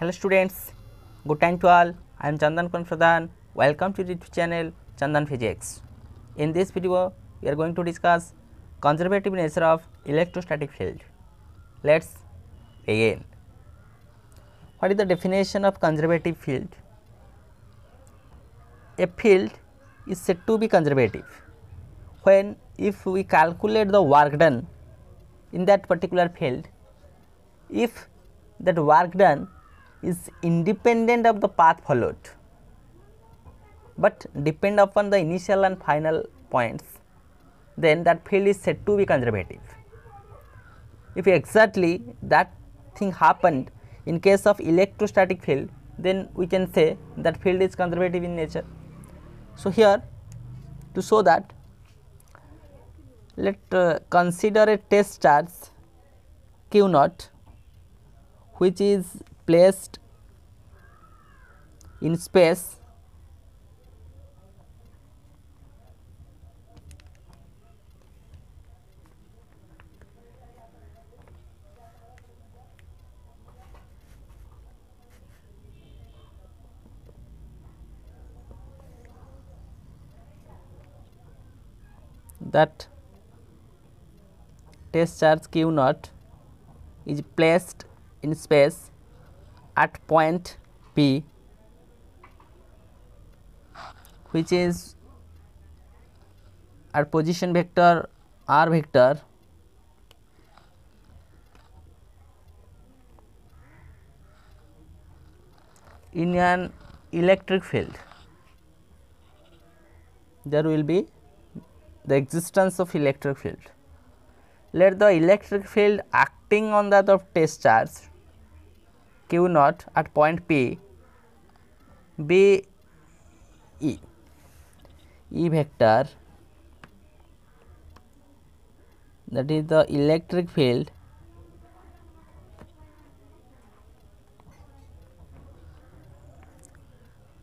Hello students, good time to all. I am Chandan Pradhan. Welcome to the channel Chandan Physics. In this video, we are going to discuss conservative nature of electrostatic field. Let's begin. What is the definition of conservative field? A field is said to be conservative when if we calculate the work done in that particular field if that work done is independent of the path followed but depend upon the initial and final points then that field is said to be conservative. If exactly that thing happened in case of electrostatic field then we can say that field is conservative in nature. So here to show that let uh, consider a test charge q naught which is placed in space that test charge q naught is placed in space at point p which is at position vector r vector in an electric field there will be the existence of electric field. Let the electric field acting on that of test charge q naught at point P. Be E, E vector that is the electric field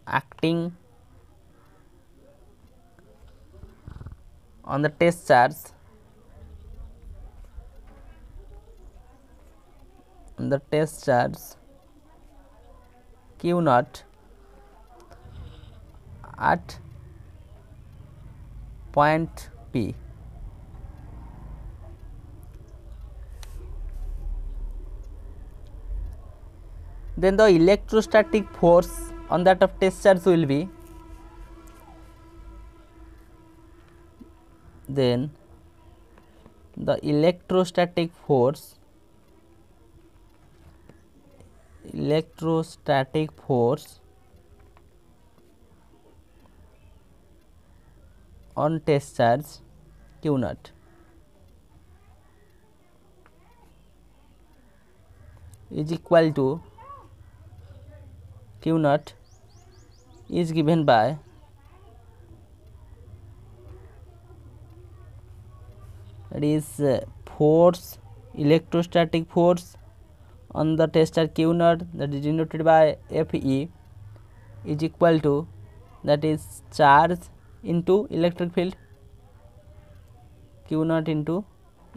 acting on the test charge on the test charge q naught at point p then the electrostatic force on that of test charge will be then the electrostatic force electrostatic force on test charge q naught is equal to q naught is given by that is uh, force electrostatic force on the tester q naught that is denoted by fe is equal to that is charge into electric field q naught into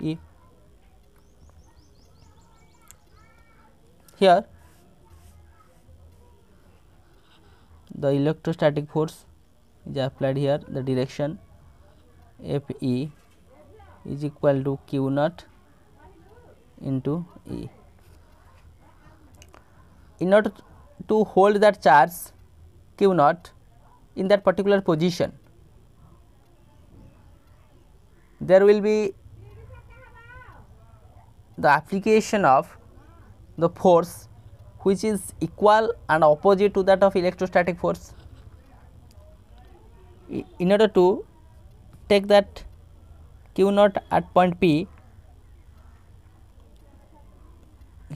e here the electrostatic force is applied here the direction fe is equal to q naught into E. In order to hold that charge q naught in that particular position, there will be the application of the force which is equal and opposite to that of electrostatic force. In order to take that q naught at point P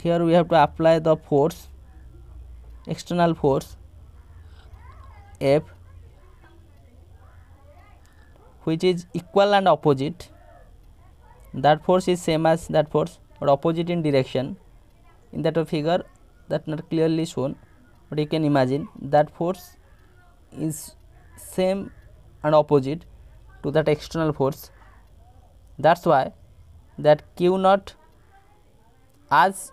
here we have to apply the force external force F which is equal and opposite that force is same as that force but opposite in direction in that figure that not clearly shown but you can imagine that force is same and opposite to that external force that's why that q naught as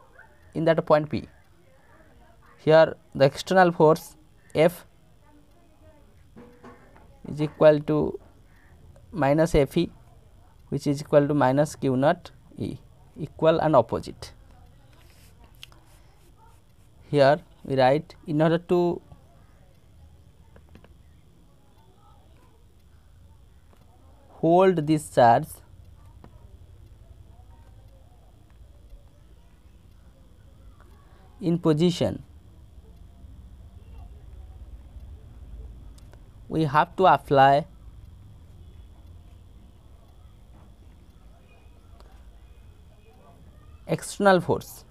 in that point p here the external force F is equal to minus F e which is equal to minus q naught e equal and opposite. Here we write in order to hold this charge in position we have to apply external force.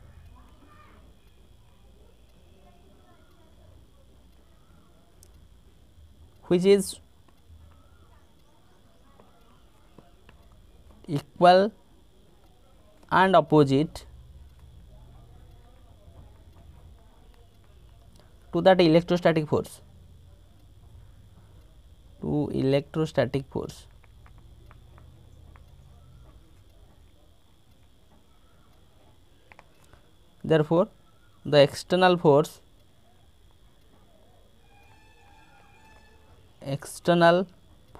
Which is equal and opposite to that electrostatic force to electrostatic force. Therefore the external force external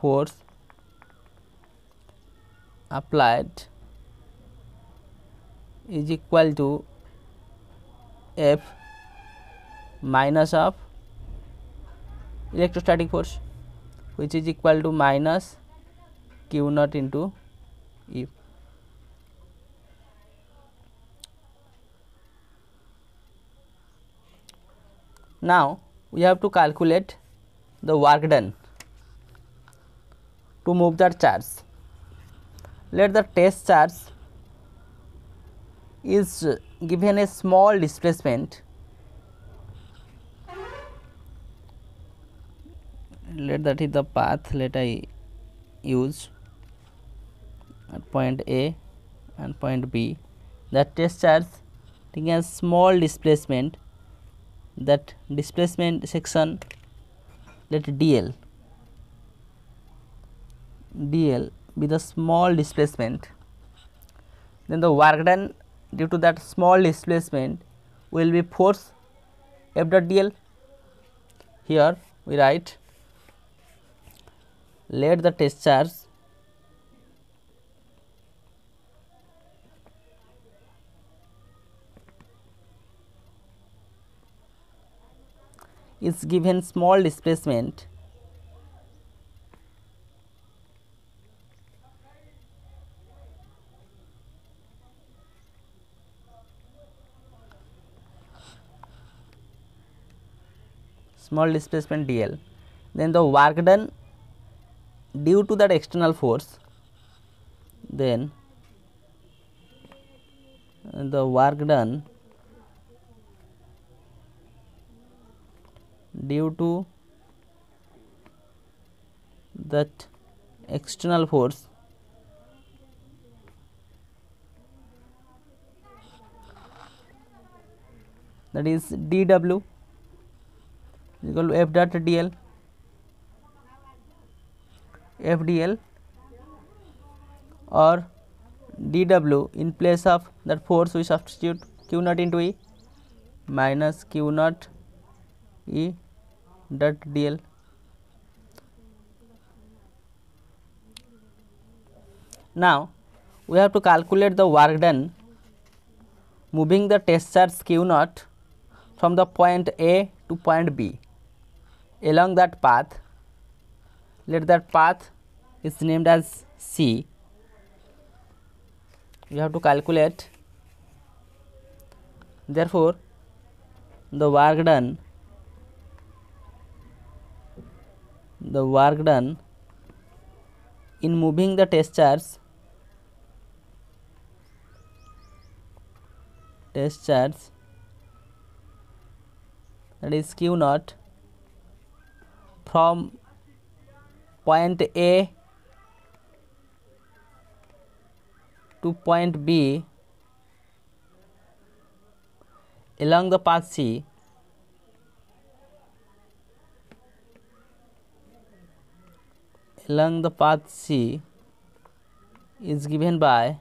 force applied is equal to F minus of electrostatic force which is equal to minus q naught into E. Now, we have to calculate the work done to move that charge. Let the test charge is given a small displacement let that is the path let I use. At point A and point B. That test charge taking a small displacement. That displacement section let dl dl be the small displacement. Then the work done due to that small displacement will be force f dot dl here we write let the charge is given small displacement small displacement dl then the work done due to that external force then the work done due to that external force that is dw equal to f dot dl F D L और D W in place of that force we substitute Q naught into E minus Q naught E dot D L now we have to calculate the work done moving the test charge Q naught from the point A to point B along that path let that path is named as C. We have to calculate. Therefore the work done the work done in moving the test charge test charge that is q naught from point A to point B along the path C. Along the path C is given by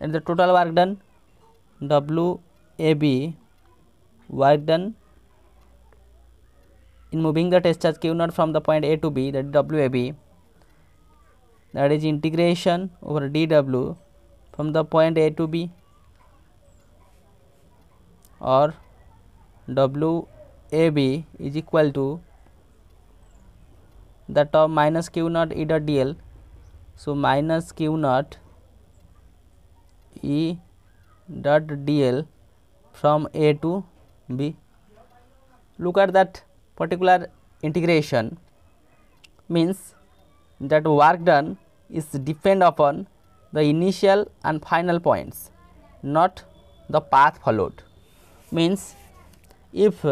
and the total work done W AB work done in moving the test charge q naught from the point A to B that is WAB that is integration over dw from the point A to B or WAB is equal to the term minus q naught E dot dl. So, minus q naught E dot dl from A to B. Look at that particular integration means that work done is depend upon the initial and final points not the path followed means if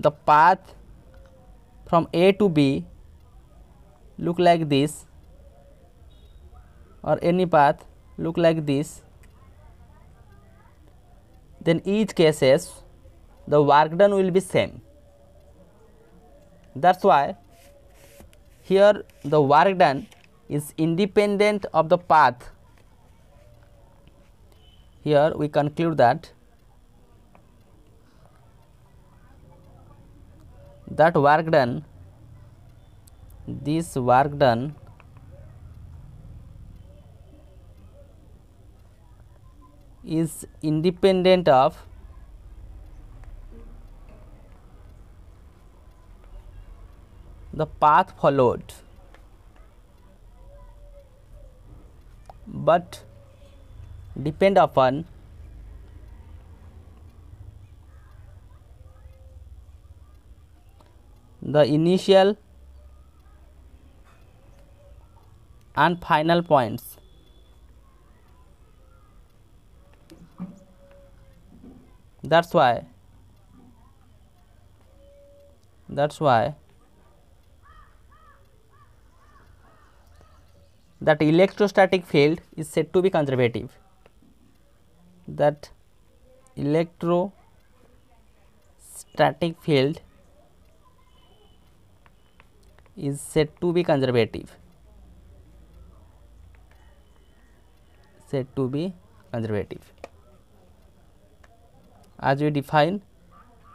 the path from A to B look like this or any path look like this then each cases the work done will be same. That is why here the work done is independent of the path. Here we conclude that that work done this work done is independent of the path followed but depend upon the initial and final points that is why that is why that electrostatic field is said to be conservative. That electrostatic field is said to be conservative. Said to be conservative. As we define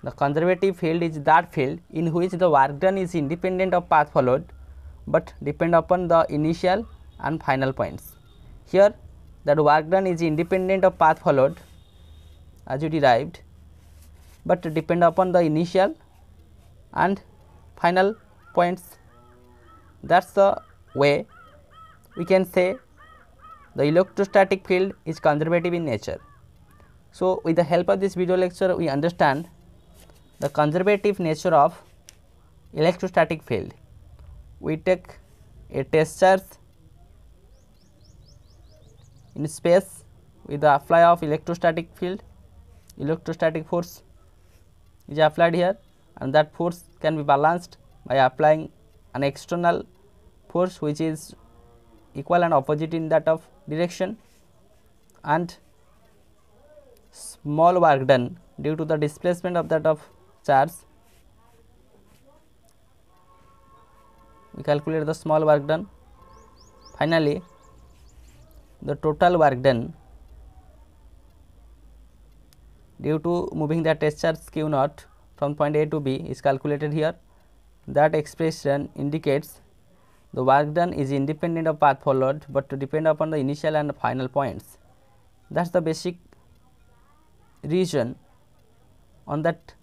the conservative field is that field in which the work done is independent of path followed, but depend upon the initial and final points. Here that work done is independent of path followed as you derived, but depend upon the initial and final points. That is the way we can say the electrostatic field is conservative in nature. So, with the help of this video lecture we understand the conservative nature of electrostatic field. We take a test charge in space with the apply of electrostatic field, electrostatic force is applied here and that force can be balanced by applying an external force which is equal and opposite in that of direction and small work done due to the displacement of that of charge. We calculate the small work done. Finally the total work done due to moving the test charge q naught from point A to B is calculated here. That expression indicates the work done is independent of path followed, but to depend upon the initial and final points. That is the basic region on that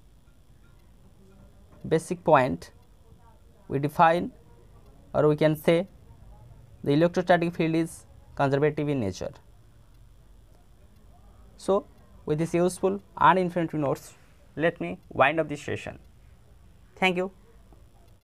basic point we define or we can say the electrostatic field is conservative in nature. So, with this useful and informative notes let me wind up this session. Thank you.